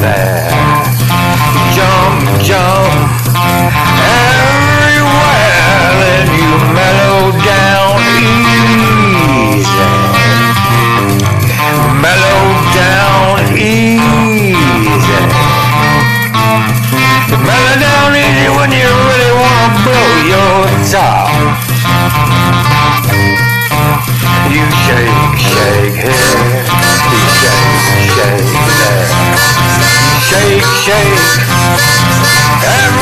there. Jump, jump everywhere, you mellow down easy. Mellow down easy. Mellow down easy when you really wanna blow your top. shake, shake. Every